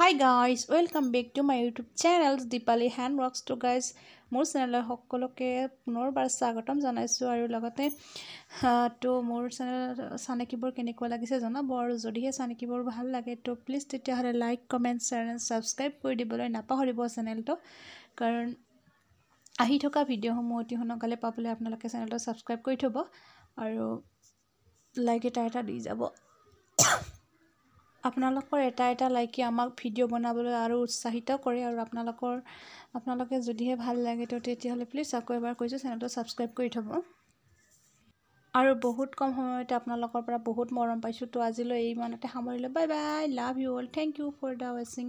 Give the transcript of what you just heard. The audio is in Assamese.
Hi guys welcome back to my YouTube channel Deepali hand works to guys মোৰ চেনেলৰ সকলোকে পুনৰবাৰ স্বাগতম জনাইছোঁ আৰু লগতে তো মোৰ চেনেল চানেকিবোৰ কেনেকুৱা লাগিছে জনাব আৰু যদিহে চানেকিবোৰ ভাল লাগে তো প্লিজ তেতিয়াহ'লে লাইক কমেণ্ট এণ্ড ছাবস্ক্ৰাইব কৰি দিবলৈ নাপাহৰিব চেনেলটো কাৰণ আহি থকা ভিডিঅ'সমূহ অতি সোনকালে পাবলৈ আপোনালোকে চেনেলটো ছাবস্ক্ৰাইব কৰি থ'ব আৰু লাইক এটা এটা দি যাব। আপোনালোকৰ এটা এটা লাইকে আমাক ভিডিঅ' বনাবলৈ আৰু উৎসাহিত কৰে আৰু আপোনালোকৰ আপোনালোকে যদিহে ভাল লাগে তো তেতিয়াহ'লে প্লিজ আকৌ এবাৰ কৈছোঁ চেনেলটো ছাবস্ক্ৰাইব কৰি থ'ব। আৰু বহুত কম সময়তে আপোনালোকৰ পৰা বহুত মৰম পাইছোঁ তো আজিলৈ ইমানতে সামৰিলোঁ। Bye bye love you all thank you for the ৱাচিং